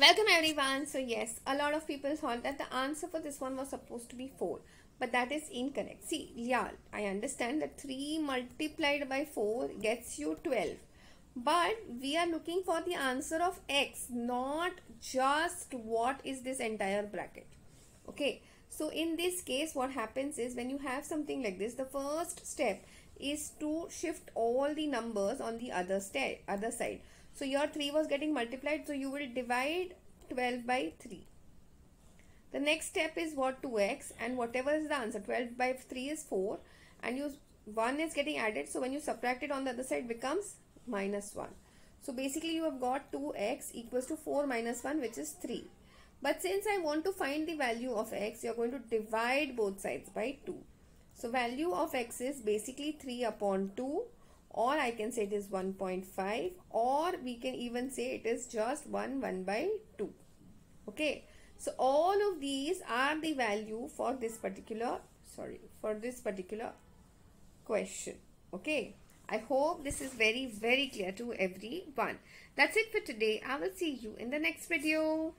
Welcome everyone. So yes, a lot of people thought that the answer for this one was supposed to be 4. But that is incorrect. See, yeah, I understand that 3 multiplied by 4 gets you 12. But we are looking for the answer of x, not just what is this entire bracket. Okay. So in this case, what happens is when you have something like this, the first step is to shift all the numbers on the other, other side. So your 3 was getting multiplied. So you will divide 12 by 3. The next step is what 2x and whatever is the answer 12 by 3 is 4 and you 1 is getting added. So when you subtract it on the other side becomes minus 1. So basically you have got 2x equals to 4 minus 1 which is 3. But since I want to find the value of x, you are going to divide both sides by 2. So value of x is basically 3 upon 2 or I can say it is 1.5 or we can even say it is just 1 1 by 2 okay? So all of these are the value for this particular sorry for this particular question. Okay? I hope this is very very clear to everyone. That's it for today. I will see you in the next video